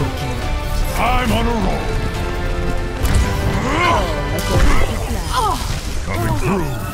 spoken. I'm on a roll. Oh, Coming through.